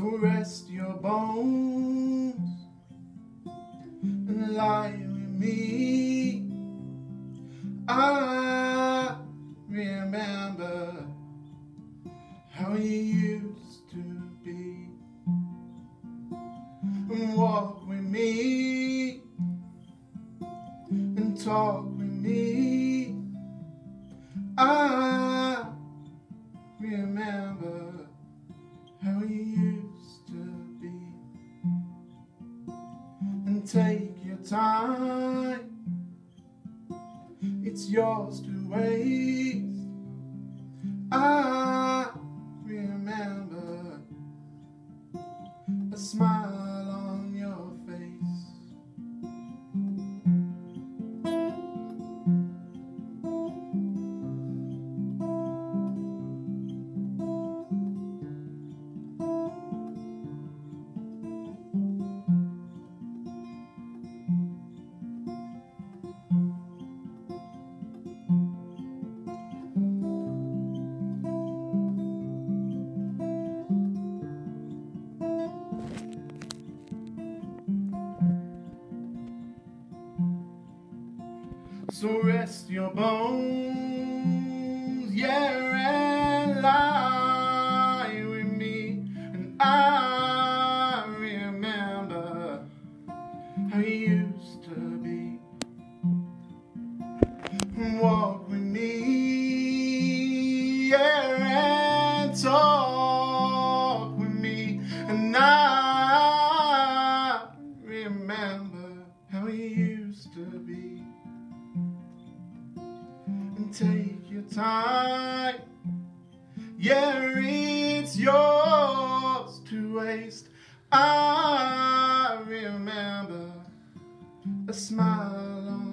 So rest your bones and lie with me. I remember how you used to be. And walk with me and talk with me. Take your time, it's yours to waste. I remember a smile So rest your bones, yeah, and take your time. Yeah, it's yours to waste. I remember a smile